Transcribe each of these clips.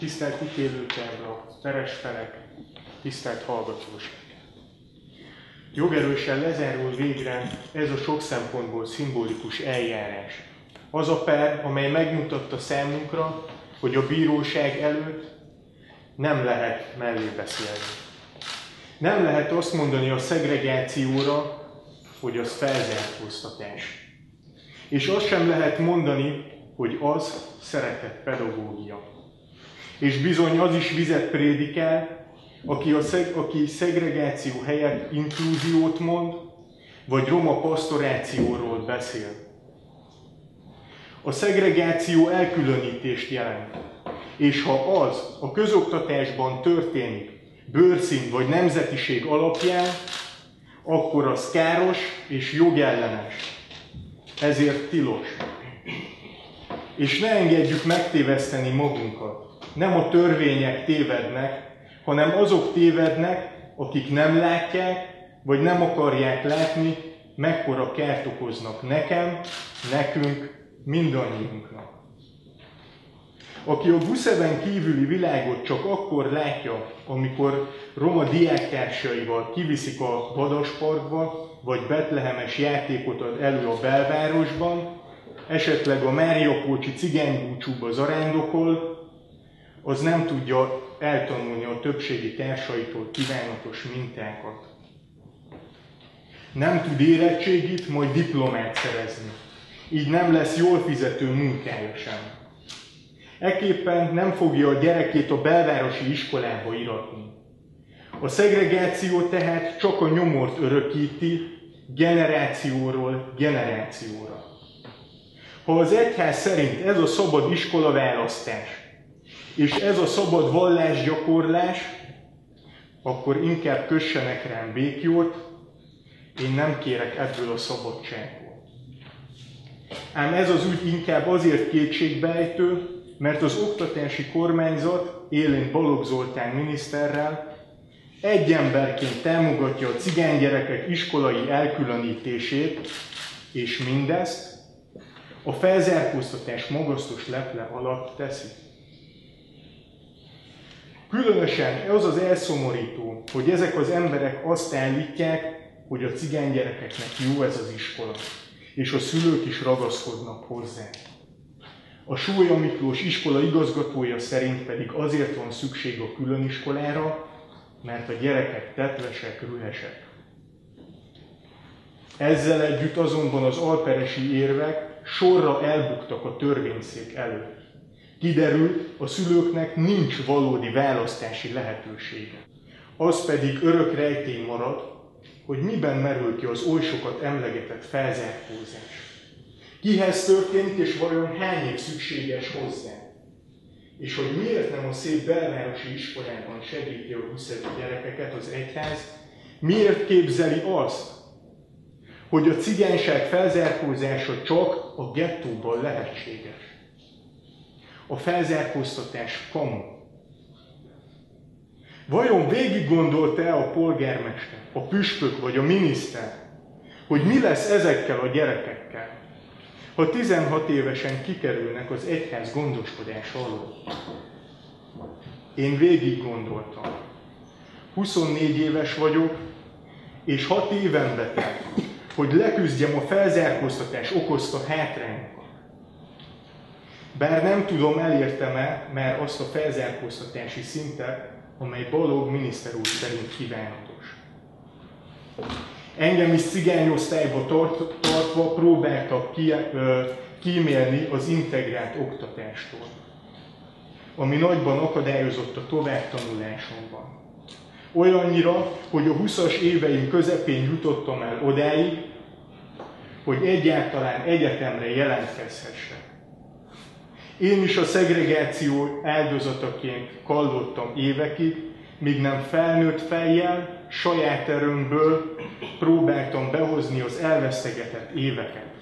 tisztelt ítélőtábla, peres felek, tisztelt hallgatóság. Jogerősen lezárul végre ez a sok szempontból szimbolikus eljárás. Az a per, amely megmutatta számunkra, hogy a bíróság előtt nem lehet mellé beszélni. Nem lehet azt mondani a szegregációra, hogy az felzárkóztatás. És azt sem lehet mondani, hogy az szeretett pedagógia. És bizony az is vizet prédikál, aki, a szeg, aki szegregáció helyett inklúziót mond, vagy roma pastorációról beszél. A szegregáció elkülönítést jelent, és ha az a közoktatásban történik, bőrszín vagy nemzetiség alapján, akkor az káros és jogellenes. Ezért tilos. És ne engedjük megtéveszteni magunkat. Nem a törvények tévednek, hanem azok tévednek, akik nem látják, vagy nem akarják látni, mekkora kárt okoznak nekem, nekünk, mindannyiunknak. Aki a buszeven kívüli világot csak akkor látja, amikor roma diáktársaival kiviszik a Vadasparkba, vagy betlehemes játékot ad elő a belvárosban, esetleg a Mária Pócsi cigánybúcsúba zarándokol, az nem tudja eltanulni a többségi társaitól kívánatos mintákat. Nem tud érettségit, majd diplomát szerezni. Így nem lesz jól fizető munkája sem. Ekképpen nem fogja a gyerekét a belvárosi iskolába iratni. A szegregáció tehát csak a nyomort örökíti generációról generációra. Ha az egyház szerint ez a szabad iskola választás, és ez a szabad vallásgyakorlás, akkor inkább kössenek rám békjót, én nem kérek ebből a szabadságból. Ám ez az ügy inkább azért kétségbejtő, mert az oktatási kormányzat élén Balogh Zoltán miniszterrel egy emberként támogatja a cigánygyerekek iskolai elkülönítését, és mindezt a felzárkóztatás magasztos leple alatt teszi. Különösen az az elszomorító, hogy ezek az emberek azt állítják, hogy a cigánygyerekeknek jó ez az iskola, és a szülők is ragaszkodnak hozzá. A Sólya Miklós iskola igazgatója szerint pedig azért van szükség a külön iskolára, mert a gyerekek tetvesek, rühesek. Ezzel együtt azonban az alperesi érvek sorra elbuktak a törvényszék előtt. Kiderült, a szülőknek nincs valódi választási lehetősége. Az pedig örök rejtény marad, hogy miben merül ki az oly sokat emlegetett felzárkózás. Kihez történt, és vajon hány szükséges hozzá? És hogy miért nem a szép belvárosi iskolában segíti a huszedi gyerekeket az egyház, miért képzeli azt, hogy a cigányság felzárkózása csak a gettóban lehetséges? A felzárkóztatás kamu. Vajon végig gondolta a polgármester, a püspök vagy a miniszter, hogy mi lesz ezekkel a gyerekekkel? ha 16 évesen kikerülnek az egyház gondoskodás alól. Én végig gondoltam. 24 éves vagyok, és 6 éven betelt, hogy leküzdjem a felzárkóztatás okozta hátrányokat. Bár nem tudom, elértem-e már azt a felzárkóztatási szintet, amely Balog miniszter úr szerint kívánatos. Engem is cigányosztályba tart, tartva próbáltak ki, ö, kímélni az integrált oktatástól, ami nagyban akadályozott a továbbtanulásomban. Olyannyira, hogy a 20-as éveim közepén jutottam el odáig, hogy egyáltalán egyetemre jelentkezhessek. Én is a szegregáció áldozataként kallottam évekig, míg nem felnőtt fejjel, saját erőmből próbáltam behozni az elvesztegetett éveket.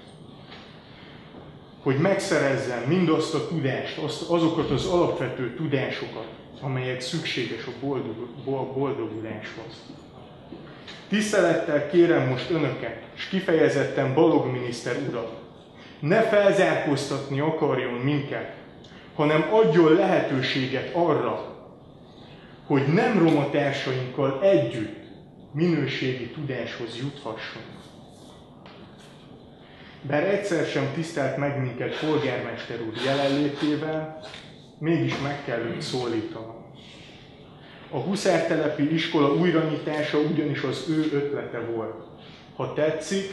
Hogy megszerezzem mindazt a tudást, azokat az alapvető tudásokat, amelyek szükséges a boldog, boldoguláshoz. Tisztelettel kérem most önöket, és kifejezetten Balog miniszter urat, ne felzárkóztatni akarjon minket, hanem adjon lehetőséget arra, hogy nem roma társainkkal együtt minőségi tudáshoz juthassunk. Bár egyszer sem tisztelt meg minket polgármester úr jelenlétével, mégis meg kell őt szólítanom. A Huszártelepi iskola újranyitása ugyanis az ő ötlete volt. Ha tetszik,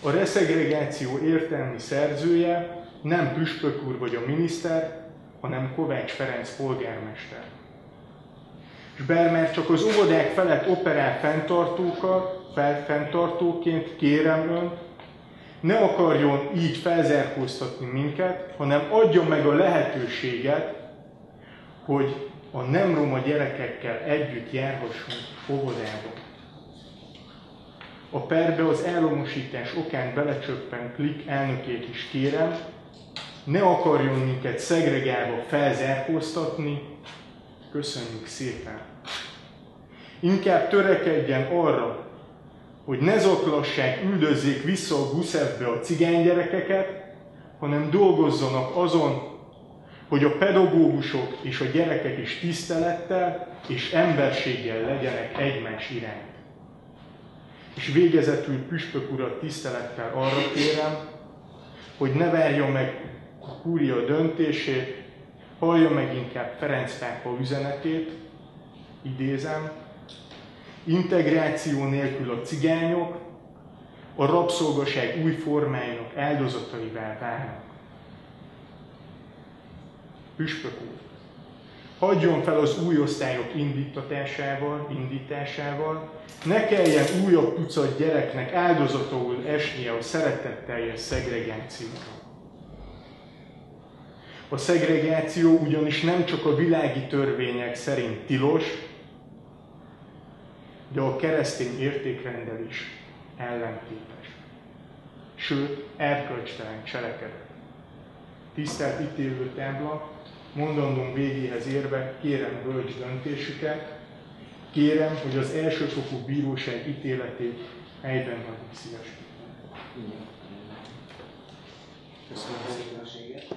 a reszegregáció értelmi szerzője nem Püspök úr vagy a miniszter, hanem Kovács Ferenc polgármester. És bár már csak az óvodák felett operál fenntartókat, fenntartóként kérem ön, ne akarjon így felzárkóztatni minket, hanem adjon meg a lehetőséget, hogy a nem roma gyerekekkel együtt járhassunk óvodába. A perbe az elromosítás okán belecsöppen klik elnökét is kérem, ne akarjon minket szegregálva felzárkóztatni, köszönjük szépen. Inkább törekedjen arra, hogy ne zaklassák, üldözzék vissza a Guszevbe a cigány gyerekeket, hanem dolgozzanak azon, hogy a pedagógusok és a gyerekek is tisztelettel és emberséggel legyenek egymás iránt. És végezetül püspök urat tisztelettel arra kérem, hogy ne várja meg a kúria döntését, hallja meg inkább Ferenc pápa üzenetét, idézem, integráció nélkül a cigányok a rabszolgaság új formáinak áldozataivá válnak. Püspök úr, hagyjon fel az új osztályok indítatásával, indításával, ne kelljen újabb tucat gyereknek áldozatul esnie a szeretetteljes szegregációra. A szegregáció ugyanis nem csak a világi törvények szerint tilos, de a keresztény értékrendel is ellentétes. Sőt, erkölcstelen cselekedet. Tisztelt ítélő tábla, mondandóm végéhez érve kérem bölcs döntésüket, kérem, hogy az elsőfokú bíróság ítéletét helyben hagyjuk szívesen. Köszönöm a szépen